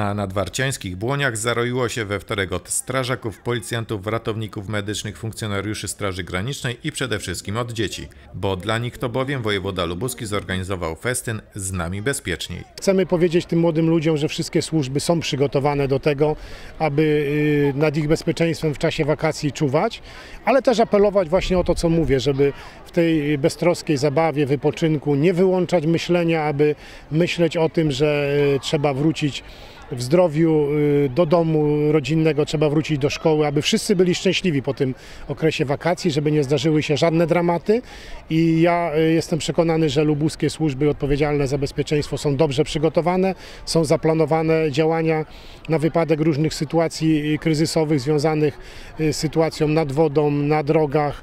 Na nadwarciańskich błoniach zaroiło się we wtorek od strażaków, policjantów, ratowników medycznych, funkcjonariuszy Straży Granicznej i przede wszystkim od dzieci, bo dla nich to bowiem wojewoda lubuski zorganizował festyn z nami bezpieczniej. Chcemy powiedzieć tym młodym ludziom, że wszystkie służby są przygotowane do tego, aby y, nad ich bezpieczeństwem w czasie wakacji czuwać, ale też apelować właśnie o to, co mówię, żeby w tej beztroskiej zabawie, wypoczynku nie wyłączać myślenia, aby myśleć o tym, że y, trzeba wrócić w zdrowiu y, do domu rodzinnego, trzeba wrócić do szkoły, aby wszyscy byli szczęśliwi po tym okresie wakacji, żeby nie zdarzyły się żadne dramaty. I ja y, jestem przekonany, że lubuskie służby odpowiedzialne za bezpieczeństwo są dobrze przygotowane, są zaplanowane działania na wypadek różnych sytuacji y, kryzysowych związanych z sytuacją nad wodą, na drogach,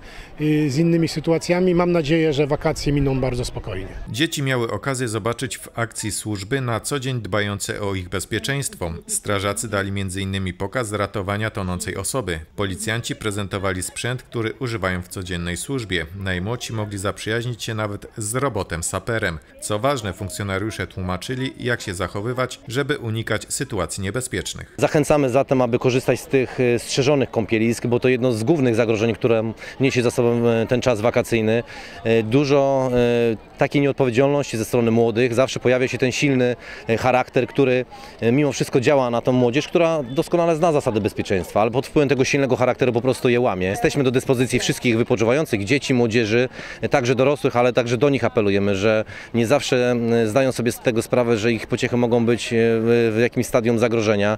z innymi sytuacjami. Mam nadzieję, że wakacje miną bardzo spokojnie. Dzieci miały okazję zobaczyć w akcji służby na co dzień dbające o ich bezpieczeństwo. Strażacy dali m.in. pokaz ratowania tonącej osoby. Policjanci prezentowali sprzęt, który używają w codziennej służbie. Najmłodsi mogli zaprzyjaźnić się nawet z robotem saperem. Co ważne, funkcjonariusze tłumaczyli, jak się zachowywać, żeby unikać sytuacji niebezpiecznych. Zachęcamy zatem, aby korzystać z tych e, strzeżonych kąpielisk, bo to jedno z głównych zagrożeń, które niesie za sobą ten czas wakacyjny. E, dużo e, takiej nieodpowiedzialności ze strony młodych. Zawsze pojawia się ten silny charakter, który mimo wszystko działa na tą młodzież, która doskonale zna zasady bezpieczeństwa, ale pod wpływem tego silnego charakteru po prostu je łamie. Jesteśmy do dyspozycji wszystkich wypoczywających, dzieci, młodzieży, także dorosłych, ale także do nich apelujemy, że nie zawsze zdają sobie z tego sprawę, że ich pociechy mogą być w jakimś stadium zagrożenia.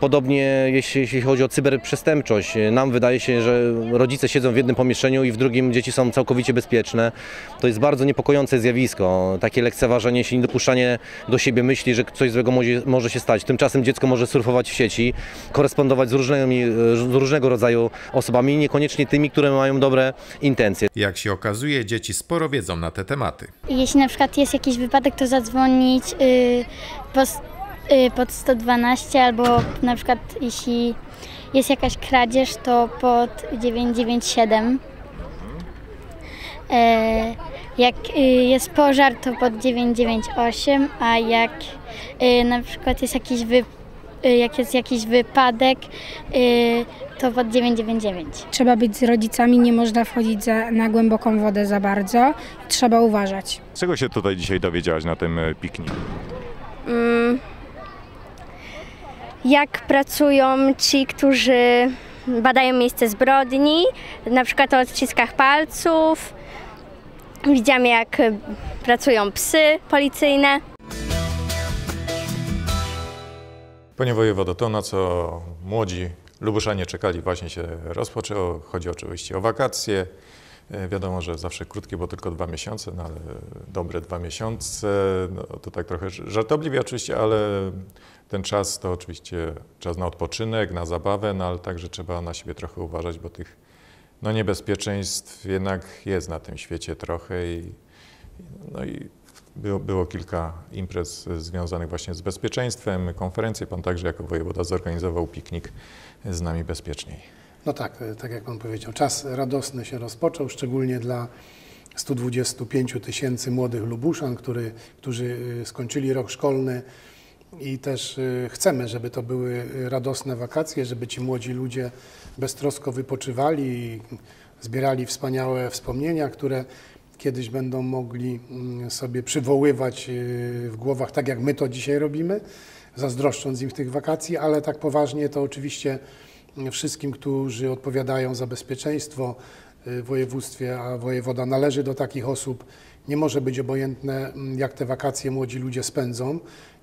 Podobnie jeśli chodzi o cyberprzestępczość. Nam wydaje się, że rodzice siedzą w jednym pomieszczeniu, pomieszczeniu i w drugim dzieci są całkowicie bezpieczne. To jest bardzo niepokojące zjawisko. Takie lekceważenie się, niedopuszczanie do siebie myśli, że coś złego może, może się stać. Tymczasem dziecko może surfować w sieci, korespondować z, różnymi, z różnego rodzaju osobami, niekoniecznie tymi, które mają dobre intencje. Jak się okazuje, dzieci sporo wiedzą na te tematy. Jeśli na przykład jest jakiś wypadek, to zadzwonić yy, po, yy, pod 112 albo na przykład jeśli jest jakaś kradzież, to pod 997. E, jak y, jest pożar, to pod 998, a jak y, na przykład jest jakiś, wy, y, jak jest jakiś wypadek, to pod 999. Trzeba być z rodzicami, nie można wchodzić za, na głęboką wodę za bardzo. Trzeba uważać. Czego się tutaj dzisiaj dowiedziałaś na tym pikniku? Mm, jak pracują ci, którzy badają miejsce zbrodni, na przykład o odciskach palców. Widziałam, jak pracują psy policyjne. Panie wojewodo, to na co młodzi Lubuszanie czekali właśnie się rozpoczęło. Chodzi oczywiście o wakacje. E, wiadomo, że zawsze krótkie, bo tylko dwa miesiące, no ale dobre dwa miesiące. No, to tak trochę żartobliwie oczywiście, ale ten czas to oczywiście czas na odpoczynek, na zabawę, no ale także trzeba na siebie trochę uważać, bo tych no, niebezpieczeństw jednak jest na tym świecie trochę i, no i było, było kilka imprez związanych właśnie z bezpieczeństwem, konferencje. Pan także jako wojewoda zorganizował piknik z nami bezpieczniej. No tak, tak jak Pan powiedział, czas radosny się rozpoczął, szczególnie dla 125 tysięcy młodych Lubuszan, który, którzy y, skończyli rok szkolny. I też y, chcemy, żeby to były radosne wakacje, żeby ci młodzi ludzie beztrosko wypoczywali zbierali wspaniałe wspomnienia, które kiedyś będą mogli mm, sobie przywoływać w głowach, tak jak my to dzisiaj robimy, zazdroszcząc im tych wakacji, ale tak poważnie to oczywiście wszystkim, którzy odpowiadają za bezpieczeństwo y, w województwie, a wojewoda należy do takich osób, nie może być obojętne, mm, jak te wakacje młodzi ludzie spędzą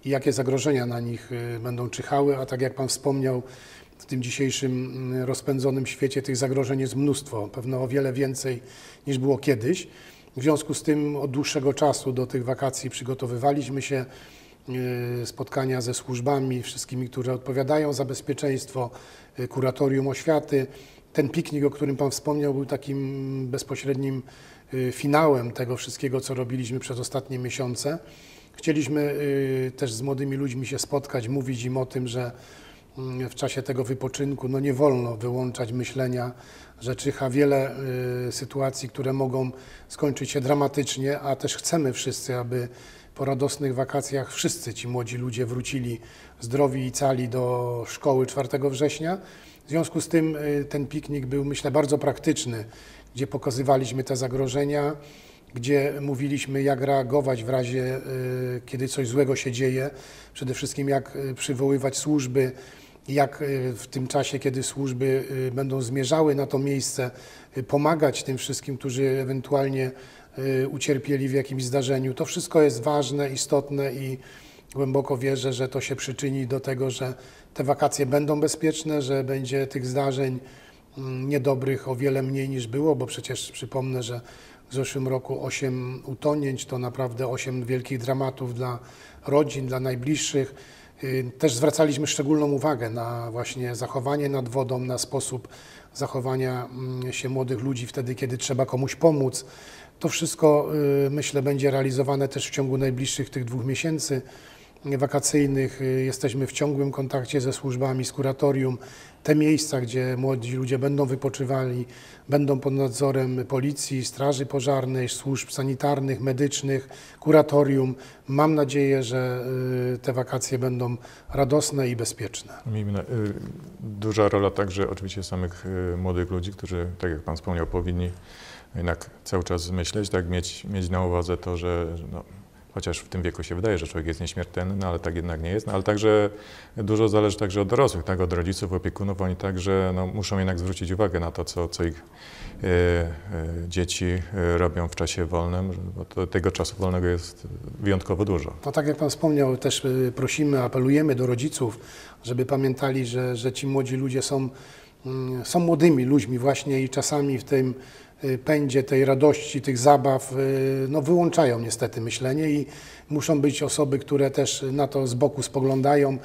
i jakie zagrożenia na nich y, będą czyhały, a tak jak Pan wspomniał, w tym dzisiejszym mm, rozpędzonym świecie tych zagrożeń jest mnóstwo, pewno o wiele więcej niż było kiedyś. W związku z tym od dłuższego czasu do tych wakacji przygotowywaliśmy się, spotkania ze służbami, wszystkimi, które odpowiadają za bezpieczeństwo, y, kuratorium oświaty. Ten piknik, o którym Pan wspomniał, był takim bezpośrednim finałem tego wszystkiego, co robiliśmy przez ostatnie miesiące. Chcieliśmy y, też z młodymi ludźmi się spotkać, mówić im o tym, że mm, w czasie tego wypoczynku no nie wolno wyłączać myślenia, że czyha wiele y, sytuacji, które mogą skończyć się dramatycznie, a też chcemy wszyscy, aby po radosnych wakacjach wszyscy ci młodzi ludzie wrócili zdrowi i cali do szkoły 4 września. W związku z tym y, ten piknik był, myślę, bardzo praktyczny, gdzie pokazywaliśmy te zagrożenia, gdzie mówiliśmy, jak reagować w razie, y, kiedy coś złego się dzieje, przede wszystkim jak y, przywoływać służby, jak w tym czasie, kiedy służby będą zmierzały na to miejsce, pomagać tym wszystkim, którzy ewentualnie ucierpieli w jakimś zdarzeniu. To wszystko jest ważne, istotne i głęboko wierzę, że to się przyczyni do tego, że te wakacje będą bezpieczne, że będzie tych zdarzeń mm, niedobrych o wiele mniej niż było, bo przecież przypomnę, że w zeszłym roku 8 utonięć to naprawdę 8 wielkich dramatów dla rodzin, dla najbliższych. Y, też zwracaliśmy szczególną uwagę na właśnie zachowanie nad wodą, na sposób zachowania mm, się młodych ludzi wtedy, kiedy trzeba komuś pomóc. To wszystko y, myślę będzie realizowane też w ciągu najbliższych tych dwóch miesięcy wakacyjnych. Y, jesteśmy w ciągłym kontakcie ze służbami, z kuratorium. Te miejsca, gdzie młodzi ludzie będą wypoczywali, będą pod nadzorem policji, straży pożarnej, służb sanitarnych, medycznych, kuratorium. Mam nadzieję, że y, te wakacje będą radosne i bezpieczne. Duża rola także oczywiście samych młodych ludzi, którzy, tak jak Pan wspomniał, powinni jednak cały czas myśleć, tak, mieć, mieć na uwadze to, że no, chociaż w tym wieku się wydaje, że człowiek jest nieśmiertelny, no ale tak jednak nie jest, no, ale także dużo zależy także od dorosłych, tak, od rodziców, opiekunów, oni także no, muszą jednak zwrócić uwagę na to, co, co ich e, e, dzieci e, robią w czasie wolnym, bo to, tego czasu wolnego jest wyjątkowo dużo. No tak jak Pan wspomniał, też prosimy, apelujemy do rodziców, żeby pamiętali, że, że ci młodzi ludzie są, mm, są młodymi ludźmi właśnie i czasami w tym Y, pędzie tej radości, tych zabaw, y, no wyłączają niestety myślenie i muszą być osoby, które też na to z boku spoglądają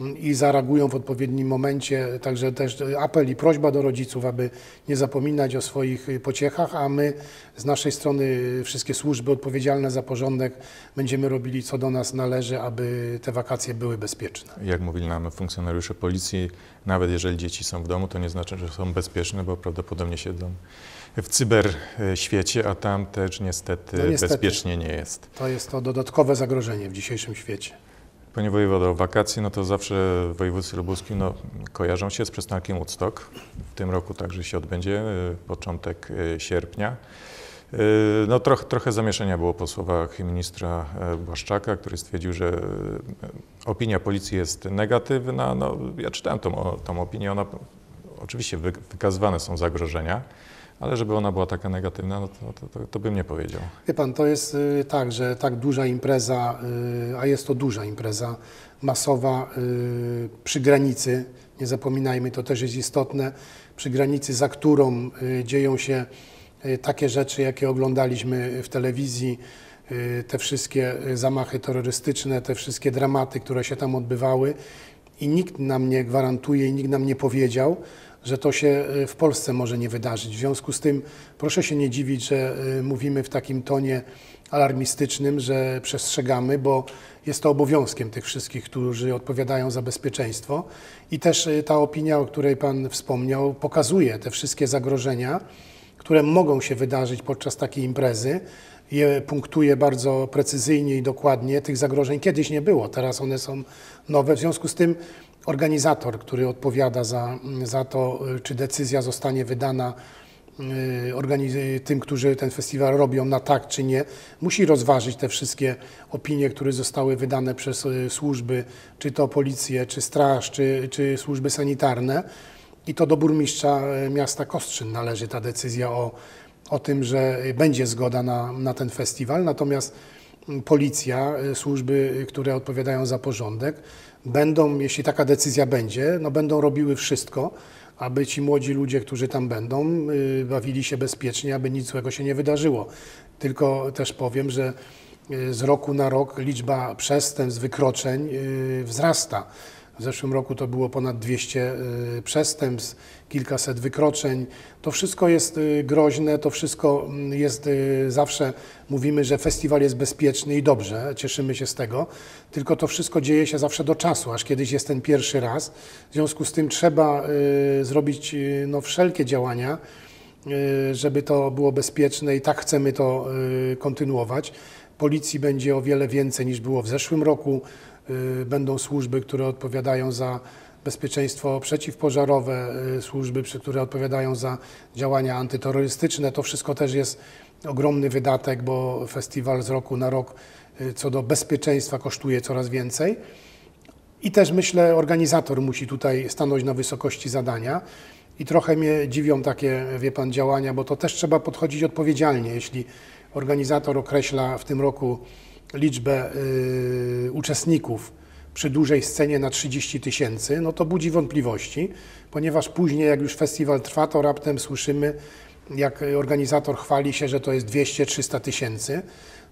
mm, i zareagują w odpowiednim momencie. Także też apel i prośba do rodziców, aby nie zapominać o swoich y, pociechach, a my z naszej strony wszystkie służby odpowiedzialne za porządek będziemy robili co do nas należy, aby te wakacje były bezpieczne. Jak mówili nam funkcjonariusze policji, nawet jeżeli dzieci są w domu, to nie znaczy, że są bezpieczne, bo prawdopodobnie siedzą w cyberświecie, a tam też niestety, no niestety bezpiecznie nie jest. To jest to dodatkowe zagrożenie w dzisiejszym świecie. Panie wojewodo, wakacje, no to zawsze w województwie lubuskim no, kojarzą się z przystankiem Woodstock. W tym roku także się odbędzie, y, początek y, sierpnia. Y, no, trochę, trochę zamieszania było po słowach ministra Błaszczaka, który stwierdził, że opinia policji jest negatywna. No, ja czytałem tą, tą opinię, ona oczywiście wykazywane są zagrożenia, ale żeby ona była taka negatywna, no to, to, to, bym nie powiedział. Wie pan, to jest y, tak, że tak duża impreza, y, a jest to duża impreza masowa y, przy granicy, nie zapominajmy, to też jest istotne, przy granicy, za którą dzieją się takie rzeczy, jakie oglądaliśmy w telewizji, te wszystkie zamachy terrorystyczne, te wszystkie dramaty, które się tam odbywały. I nikt nam nie gwarantuje i nikt nam nie powiedział, że to się e, w Polsce może nie wydarzyć. W związku z tym proszę się nie dziwić, że e, mówimy w takim tonie alarmistycznym, że przestrzegamy, bo jest to obowiązkiem tych wszystkich, którzy odpowiadają za bezpieczeństwo. I też e, ta opinia, o której Pan wspomniał, pokazuje te wszystkie zagrożenia, które mogą się wydarzyć podczas takiej imprezy. Je punktuje bardzo precyzyjnie i dokładnie. Tych zagrożeń kiedyś nie było, teraz one są nowe. W związku z tym organizator, który odpowiada za, za to, czy decyzja zostanie wydana y, tym, którzy ten festiwal robią na tak czy nie, musi rozważyć te wszystkie opinie, które zostały wydane przez y, służby, czy to policję, czy straż, czy, czy służby sanitarne. I to do burmistrza y, miasta Kostrzyn należy ta decyzja o, o tym, że będzie zgoda na, na ten festiwal. Natomiast policja, służby, które odpowiadają za porządek, będą, jeśli taka decyzja będzie, no będą robiły wszystko, aby ci młodzi ludzie, którzy tam będą, y, bawili się bezpiecznie, aby nic złego się nie wydarzyło. Tylko też powiem, że z roku na rok liczba przestępstw, wykroczeń wzrasta. W zeszłym roku to było ponad 200 y, przestępstw, kilkaset wykroczeń. To wszystko jest y, groźne, to wszystko mm, jest y, zawsze, mówimy, że festiwal jest bezpieczny i dobrze, cieszymy się z tego, tylko to wszystko dzieje się zawsze do czasu, aż kiedyś jest ten pierwszy raz. W związku z tym trzeba zrobić no, wszelkie działania, żeby to było bezpieczne i tak chcemy to kontynuować Policji będzie o wiele więcej niż było w zeszłym roku. Y, Będą służby, które odpowiadają za bezpieczeństwo przeciwpożarowe, y, służby, które odpowiadają za działania antyterrorystyczne. To wszystko też jest ogromny wydatek, bo festiwal z roku na rok y, co do bezpieczeństwa kosztuje coraz więcej. I też myślę, organizator musi tutaj stanąć na wysokości zadania. I trochę mnie dziwią takie, wie pan, działania, bo to też trzeba podchodzić odpowiedzialnie. Jeśli organizator określa w tym roku liczbę y, uczestników przy dużej scenie na 30 tysięcy, no to budzi wątpliwości, ponieważ później, jak już festiwal trwa, to raptem słyszymy, jak organizator chwali się, że to jest 200-300 tysięcy.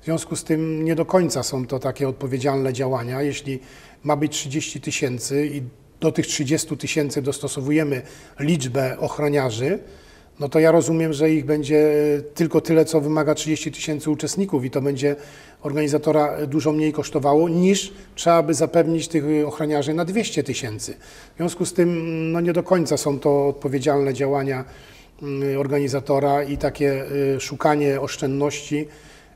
W związku z tym nie do końca są to takie odpowiedzialne działania. Jeśli ma być 30 tysięcy i do tych 30 tysięcy dostosowujemy liczbę ochroniarzy, no to ja rozumiem, że ich będzie tylko tyle, co wymaga 30 tysięcy uczestników i to będzie organizatora dużo mniej kosztowało niż trzeba by zapewnić tych ochroniarzy na 200 tysięcy. W związku z tym no nie do końca są to odpowiedzialne działania mm, organizatora i takie szukanie oszczędności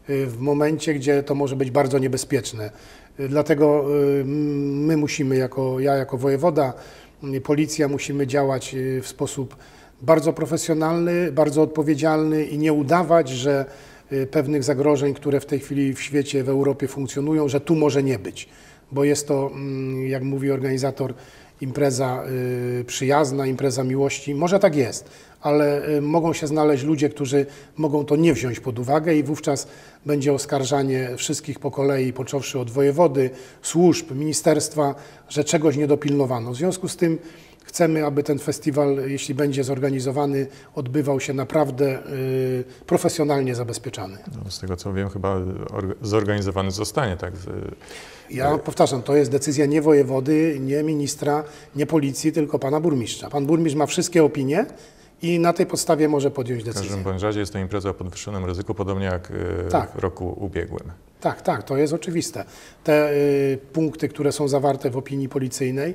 w momencie, gdzie to może być bardzo niebezpieczne. Dlatego y, my musimy, jako ja jako wojewoda, policja musimy działać w sposób bardzo profesjonalny, bardzo odpowiedzialny i nie udawać, że y, pewnych zagrożeń, które w tej chwili w świecie, w Europie funkcjonują, że tu może nie być, bo jest to, mm, jak mówi organizator, impreza y, przyjazna, impreza miłości. Może tak jest, ale y, mogą się znaleźć ludzie, którzy mogą to nie wziąć pod uwagę i wówczas będzie oskarżanie wszystkich po kolei, począwszy od wojewody, służb, ministerstwa, że czegoś nie dopilnowano. W związku z tym chcemy, aby ten festiwal, jeśli będzie zorganizowany, odbywał się naprawdę y, profesjonalnie zabezpieczany. No, z tego co wiem, chyba orga- zorganizowany zostanie, tak? z- Ja powtarzam, to jest decyzja nie wojewody, nie ministra, nie policji, tylko pana burmistrza. Pan burmistrz ma wszystkie opinie i na tej podstawie może podjąć W każdym decyzję. bądź razie jest to impreza o podwyższonym ryzyku, podobnie jak e, Tak. w roku ubiegłym. Tak, tak, to jest oczywiste. Te y, punkty, które są zawarte w opinii policyjnej,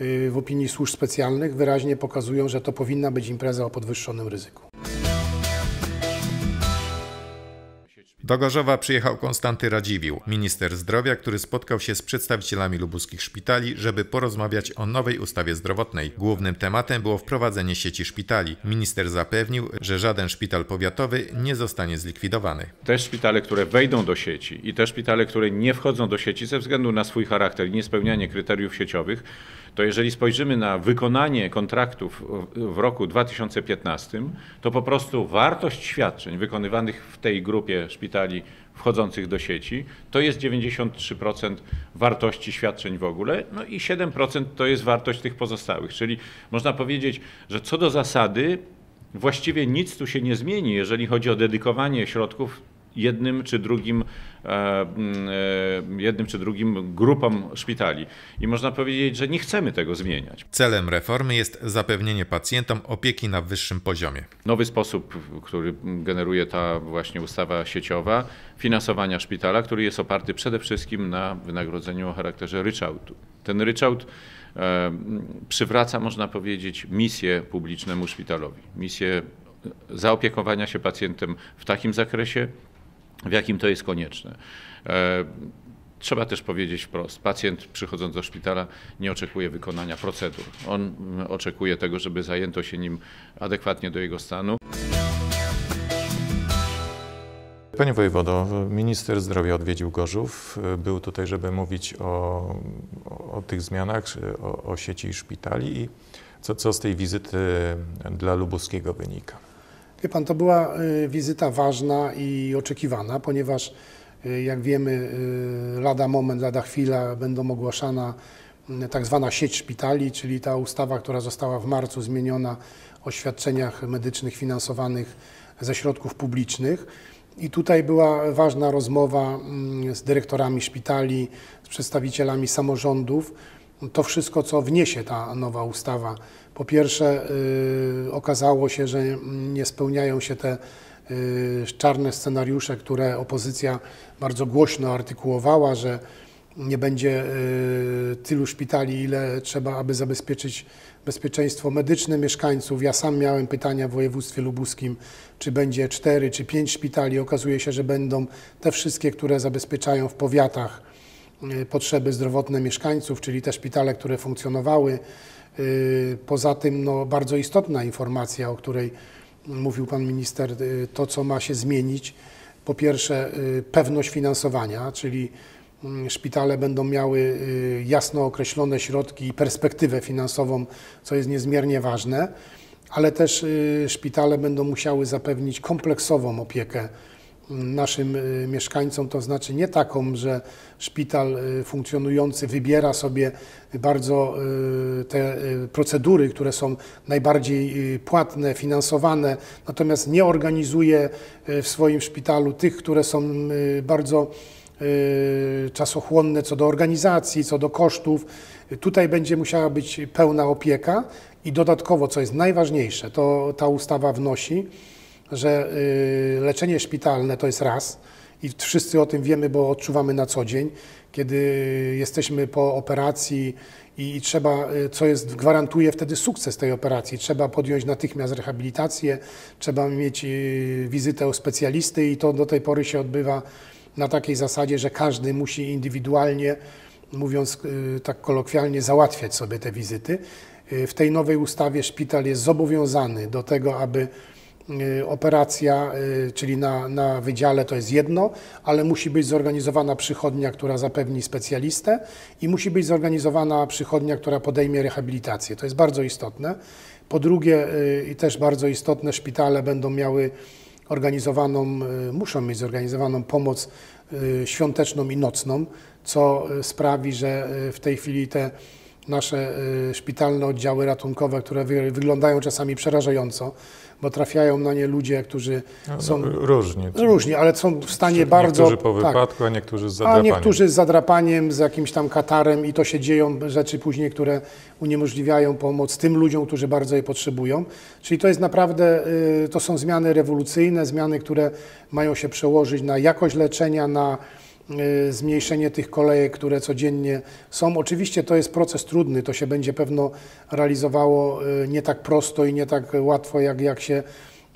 y, w opinii służb specjalnych, wyraźnie pokazują, że to powinna być impreza o podwyższonym ryzyku. Do Gorzowa przyjechał Konstanty Radziwiłł, minister zdrowia, który spotkał się z przedstawicielami lubuskich szpitali, żeby porozmawiać o nowej ustawie zdrowotnej. Głównym tematem było wprowadzenie sieci szpitali. Minister zapewnił, że żaden szpital powiatowy nie zostanie zlikwidowany. Te szpitale, które wejdą do sieci i te szpitale, które nie wchodzą do sieci ze względu na swój charakter i niespełnianie kryteriów sieciowych, to jeżeli spojrzymy na wykonanie kontraktów w- roku 2015, to po prostu wartość świadczeń wykonywanych w tej grupie szpitali wchodzących do sieci to jest 93% wartości świadczeń w ogóle, no i 7% to jest wartość tych pozostałych. Czyli można powiedzieć, że co do zasady właściwie nic tu się nie zmieni, jeżeli chodzi o dedykowanie środków jednym czy drugim, e, mm, e, jednym czy drugim grupom szpitali. I można powiedzieć, że nie chcemy tego zmieniać. Celem reformy jest zapewnienie pacjentom opieki na wyższym poziomie. Nowy sposób, który generuje ta właśnie ustawa sieciowa, finansowania szpitala, który jest oparty przede wszystkim na wynagrodzeniu o charakterze ryczałtu. Ten ryczałt e, przywraca, można powiedzieć, misję publicznemu szpitalowi. Misję zaopiekowania się pacjentem w takim zakresie, w jakim to jest konieczne. E, Trzeba też powiedzieć wprost, pacjent przychodząc do szpitala nie oczekuje wykonania procedur. On mm, oczekuje tego, żeby zajęto się nim adekwatnie do jego stanu. Panie wojewodo, minister zdrowia odwiedził Gorzów. Był tutaj, żeby mówić o, o, tych zmianach, o, o sieci szpitali i co, co z tej wizyty dla Lubuskiego wynika. Wie pan, to była y, wizyta ważna i oczekiwana, ponieważ y, jak wiemy, y, lada moment, lada chwila będą ogłaszana tak zwana sieć szpitali, czyli ta ustawa, która została w marcu zmieniona o świadczeniach medycznych finansowanych ze środków publicznych. I tutaj była ważna rozmowa mm, z dyrektorami szpitali, z przedstawicielami samorządów. To wszystko, co wniesie ta nowa ustawa. Po pierwsze, y, okazało się, że nie spełniają się te y, czarne scenariusze, które opozycja bardzo głośno artykułowała, że nie będzie y, tylu szpitali, ile trzeba, aby zabezpieczyć bezpieczeństwo medyczne mieszkańców. Ja sam miałem pytania w województwie lubuskim, czy będzie cztery czy pięć szpitali. Okazuje się, że będą te wszystkie, które zabezpieczają w powiatach potrzeby zdrowotne mieszkańców, czyli te szpitale, które funkcjonowały. Y, Poza tym no, bardzo istotna informacja, o której mówił pan minister, y, to co ma się zmienić. Po pierwsze y, pewność finansowania, czyli mm, szpitale będą miały y, jasno określone środki i perspektywę finansową, co jest niezmiernie ważne, ale też y, szpitale będą musiały zapewnić kompleksową opiekę naszym y, mieszkańcom, to znaczy nie taką, że szpital y, funkcjonujący wybiera sobie bardzo y, te procedury, które są najbardziej płatne, finansowane, natomiast nie organizuje w swoim szpitalu tych, które są bardzo czasochłonne co do organizacji, co do kosztów. Tutaj będzie musiała być pełna opieka i dodatkowo, co jest najważniejsze, to ta ustawa wnosi, że y, leczenie szpitalne to jest raz i wszyscy o tym wiemy, bo odczuwamy na co dzień, kiedy jesteśmy po operacji i, trzeba, y, co jest, gwarantuje wtedy sukces tej operacji. Trzeba podjąć natychmiast rehabilitację, trzeba mieć y, wizytę u specjalisty i to do tej pory się odbywa na takiej zasadzie, że każdy musi indywidualnie, mówiąc y, tak kolokwialnie, załatwiać sobie te wizyty. Y, W tej nowej ustawie szpital jest zobowiązany do tego, aby y, operacja, y, czyli na, na wydziale to jest jedno, ale musi być zorganizowana przychodnia, która zapewni specjalistę i musi być zorganizowana przychodnia, która podejmie rehabilitację. To jest bardzo istotne. Po drugie, y, i też bardzo istotne, szpitale będą miały organizowaną, y, muszą mieć zorganizowaną pomoc y, świąteczną i nocną, co y, sprawi, że y, w tej chwili te nasze y, szpitalne oddziały ratunkowe, które wy, wyglądają czasami przerażająco, bo trafiają na nie ludzie, którzy No, są no, różnie. różni, ale są w stanie bardzo... Niektórzy po tak, wypadku, a niektórzy z a zadrapaniem. niektórzy z zadrapaniem, z jakimś tam katarem i to się dzieją rzeczy później, które uniemożliwiają pomoc tym ludziom, którzy bardzo jej potrzebują. Czyli to jest naprawdę, y, to są zmiany rewolucyjne, zmiany, które mają się przełożyć na jakość leczenia, na zmniejszenie tych kolejek, które codziennie są. Oczywiście to jest proces trudny, to się będzie pewno realizowało y, nie tak prosto i nie tak łatwo, jak, jak się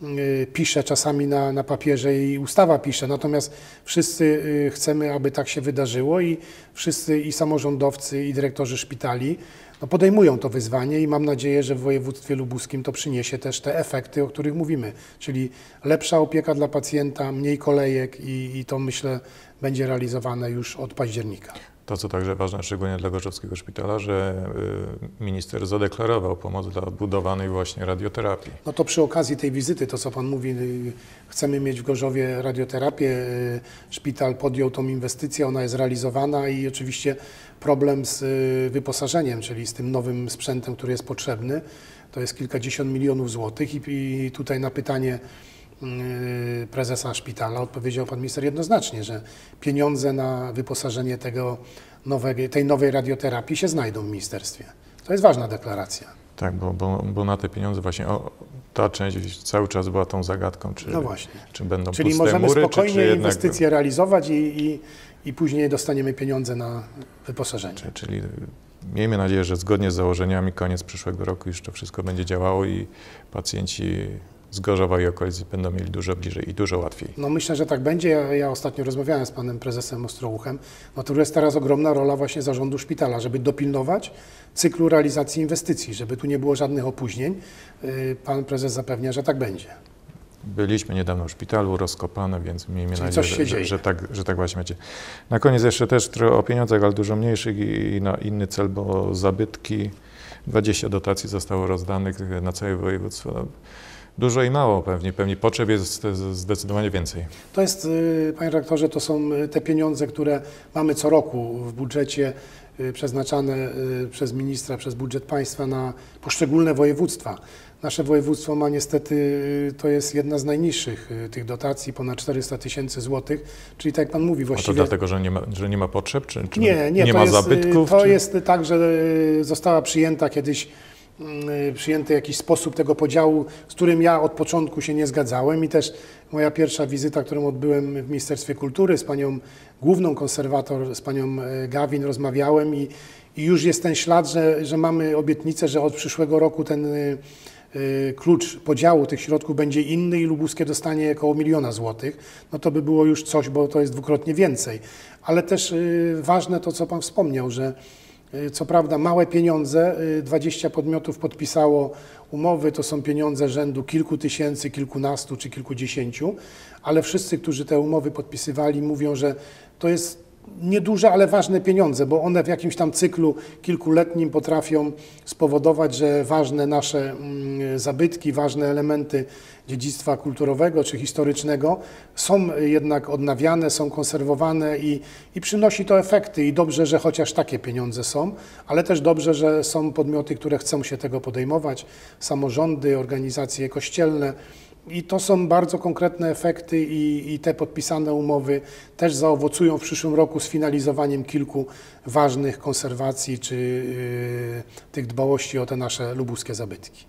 y, pisze czasami na, na papierze i ustawa pisze. Natomiast wszyscy y, chcemy, aby tak się wydarzyło i wszyscy i samorządowcy i dyrektorzy szpitali no, podejmują to wyzwanie i mam nadzieję, że w województwie lubuskim to przyniesie też te efekty, o których mówimy, czyli lepsza opieka dla pacjenta, mniej kolejek i, i to myślę będzie realizowane już od października. To, co także ważne, szczególnie dla Gorzowskiego Szpitala, że y, minister zadeklarował pomoc dla odbudowanej właśnie radioterapii. No to przy okazji tej wizyty, to co Pan mówi, y, chcemy mieć w Gorzowie radioterapię. y, Szpital podjął tą inwestycję, ona jest realizowana i oczywiście problem z wyposażeniem, czyli z tym nowym sprzętem, który jest potrzebny, to jest kilkadziesiąt milionów złotych i, tutaj na pytanie prezesa szpitala odpowiedział pan minister jednoznacznie, że pieniądze na wyposażenie tego nowego, tej nowej radioterapii się znajdą w ministerstwie. To jest ważna deklaracja. Tak, bo, bo, bo na te pieniądze właśnie o, ta część cały czas była tą zagadką, czy, No właśnie. czy będą Czyli możemy mury, spokojnie czy, czy jednak, inwestycje realizować i, i, i później dostaniemy pieniądze na wyposażenie. czy, Czyli miejmy nadzieję, że zgodnie z założeniami koniec przyszłego roku już to wszystko będzie działało i pacjenci z Gorzowa i okolicy będą mieli dużo bliżej i dużo łatwiej. No myślę, że tak będzie. Ja, ja ostatnio rozmawiałem z panem prezesem Ostrołuchem. No to jest teraz ogromna rola właśnie zarządu szpitala, żeby dopilnować cyklu realizacji inwestycji, żeby tu nie było żadnych opóźnień. Y, Pan prezes zapewnia, że tak będzie. Byliśmy niedawno w szpitalu, rozkopane, więc miejmy Czyli nadzieję, że, że, że, tak, że tak właśnie będzie. Na koniec jeszcze też trochę o pieniądzach, ale dużo mniejszych i, i na inny cel, bo zabytki, 20 dotacji zostało rozdanych na całe województwo. Dużo i mało pewnie, pewnie potrzeb jest zdecydowanie więcej. To jest, y, panie rektorze, to są y, te pieniądze, które mamy co roku w budżecie y, przeznaczane przez ministra, przez budżet państwa na poszczególne województwa. Nasze województwo ma niestety, to jest jedna z najniższych tych dotacji, ponad 400 tysięcy złotych, czyli tak jak pan mówi, A to właściwie... dlatego, że nie ma, że nie ma potrzeb, czy, czy Nie, nie, nie ma jest, zabytków? To czy... jest tak, że została przyjęta kiedyś przyjęty jakiś sposób tego podziału, z którym ja od początku się nie zgadzałem i też moja pierwsza wizyta, którą odbyłem w Ministerstwie Kultury z panią główną konserwator, z panią e, Gawin rozmawiałem i, i już jest ten ślad, że, że mamy obietnicę, że od przyszłego roku ten y, y, klucz podziału tych środków będzie inny i Lubuskie dostanie około miliona złotych, no to by było już coś, bo to jest dwukrotnie więcej. Ale też y, ważne to, co Pan wspomniał, że y, co prawda małe pieniądze, y, 20 podmiotów podpisało umowy, to są pieniądze rzędu kilku tysięcy, kilkunastu czy kilkudziesięciu, ale wszyscy, którzy te umowy podpisywali, mówią, że to jest nieduże, ale ważne pieniądze, bo one w jakimś tam cyklu kilkuletnim potrafią spowodować, że ważne nasze mm, zabytki, ważne elementy dziedzictwa kulturowego czy historycznego są jednak odnawiane, są konserwowane i, i przynosi to efekty. I dobrze, że chociaż takie pieniądze są, ale też dobrze, że są podmioty, które chcą się tego podejmować, samorządy, organizacje kościelne. I to są bardzo konkretne efekty i, i te podpisane umowy też zaowocują w przyszłym roku sfinalizowaniem kilku ważnych konserwacji czy yy, tych dbałości o te nasze lubuskie zabytki.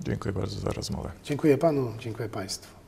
Dziękuję bardzo za rozmowę. Dziękuję panu, dziękuję państwu.